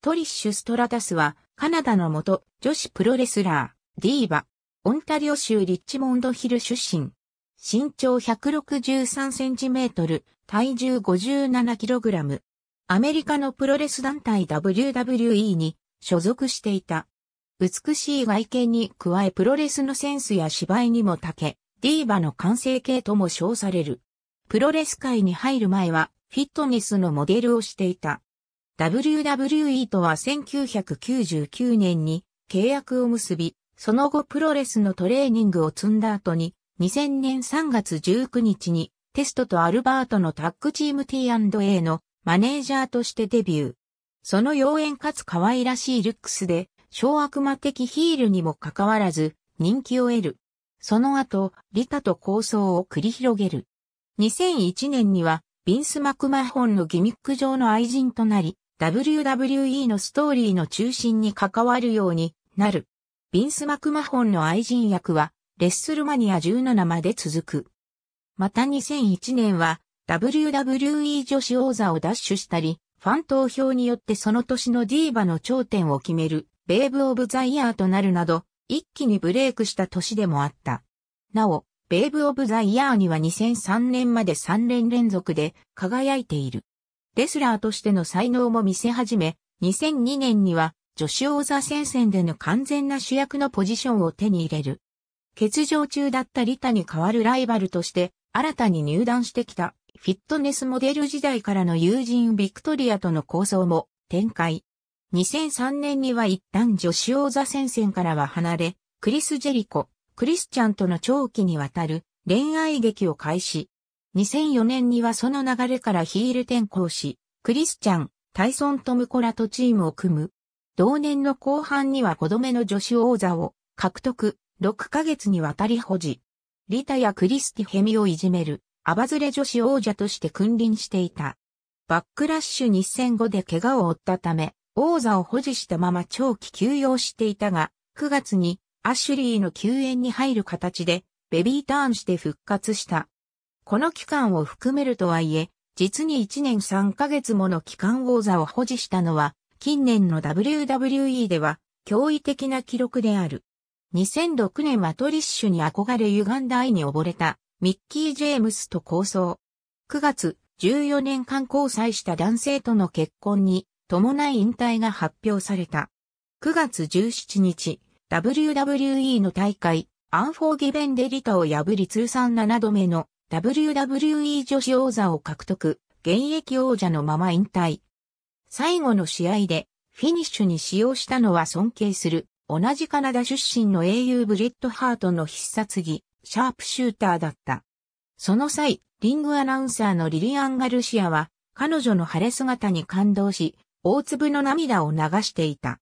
トリッシュ・ストラタスはカナダの元女子プロレスラー、ディーバ、オンタリオ州リッチモンドヒル出身。身長163センチメートル、体重57キログラム。アメリカのプロレス団体 WWE に所属していた。美しい外見に加えプロレスのセンスや芝居にも長け、ディーバの完成形とも称される。プロレス界に入る前はフィットネスのモデルをしていた。WWE とは1999年に契約を結び、その後プロレスのトレーニングを積んだ後に、2000年3月19日にテストとアルバートのタッグチーム T&A のマネージャーとしてデビュー。その妖艶かつ可愛らしいルックスで、小悪魔的ヒールにもかかわらず人気を得る。その後、リタと構想を繰り広げる。2001年には、ビンス・マクマホンのギミック上の愛人となり、WWE のストーリーの中心に関わるようになる。ビンス・マクマホンの愛人役は、レッスルマニア17まで続く。また2001年は、WWE 女子王座を奪取したり、ファン投票によってその年のディーバの頂点を決める、ベーブ・オブ・ザ・イヤーとなるなど、一気にブレイクした年でもあった。なお、ベーブ・オブ・ザ・イヤーには2003年まで3年連続で輝いている。レスラーとしての才能も見せ始め、2002年には女子王座戦線での完全な主役のポジションを手に入れる。欠場中だったリタに代わるライバルとして新たに入団してきたフィットネスモデル時代からの友人ビクトリアとの構想も展開。2003年には一旦女子王座戦線からは離れ、クリス・ジェリコ、クリスチャンとの長期にわたる恋愛劇を開始。2004年にはその流れからヒール転向し、クリスチャン、タイソン・トムコラとチームを組む。同年の後半には子供の女子王座を獲得、6ヶ月にわたり保持。リタやクリスティヘミをいじめる、アバズレ女子王者として君臨していた。バックラッシュ日戦後で怪我を負ったため、王座を保持したまま長期休養していたが、9月にアシュリーの救援に入る形で、ベビーターンして復活した。この期間を含めるとはいえ、実に1年3ヶ月もの期間王座を保持したのは、近年の WWE では驚異的な記録である。2006年はトリッシュに憧れ歪んだ愛に溺れたミッキー・ジェームスと構想。9月、14年間交際した男性との結婚に伴い引退が発表された。9月17日、WWE の大会、アンフォーギヴンでリタを破り通算7度目の WWE 女子王座を獲得、現役王者のまま引退。最後の試合でフィニッシュに使用したのは尊敬する同じカナダ出身の英雄ブレット・ハートの必殺技、シャープシューターだった。その際、リングアナウンサーのリリアン・ガルシアは彼女の晴れ姿に感動し、大粒の涙を流していた。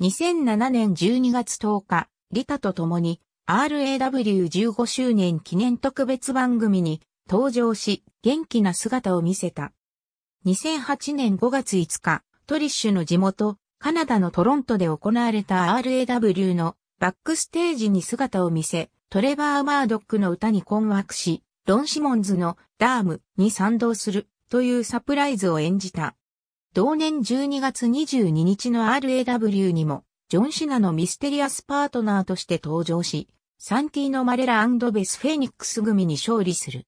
2007年12月10日、リタと共に RAW15 周年記念特別番組に登場し、元気な姿を見せた。2008年5月5日、トリッシュの地元、カナダのトロントで行われた RAW のバックステージに姿を見せ、トレバー・マードックの歌に困惑し、ロン・シモンズのダームに賛同するというサプライズを演じた。同年12月22日の RAW にも、ジョン・シナのミステリアスパートナーとして登場し、サンティーノ・マレラベス・フェニックス組に勝利する。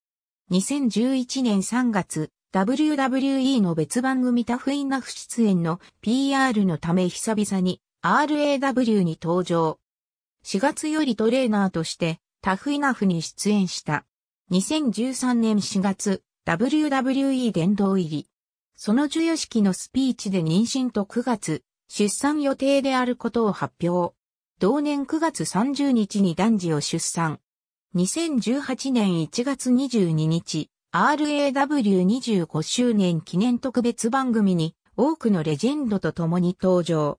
2011年3月、WWE の別番組タフイナフ出演の PR のため久々に RAW に登場。4月よりトレーナーとしてタフイナフに出演した。2013年4月、WWE 殿堂入り。その授与式のスピーチで妊娠と9月、出産予定であることを発表。同年9月30日に男児を出産。2018年1月22日、RAW25 周年記念特別番組に多くのレジェンドと共に登場。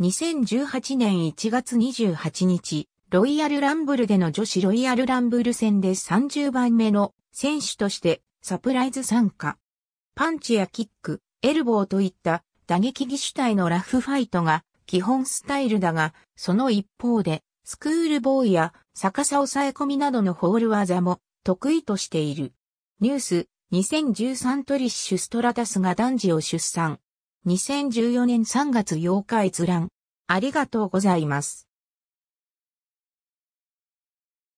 2018年1月28日、ロイヤルランブルでの女子ロイヤルランブル戦で30番目の選手としてサプライズ参加。パンチやキック、エルボーといった打撃技主体のラフファイトが基本スタイルだが、その一方で、スクールボーイや逆さ抑え込みなどのホール技も得意としている。ニュース、2013トリッシュストラタスが男児を出産。2014年3月8日閲覧。ありがとうございます。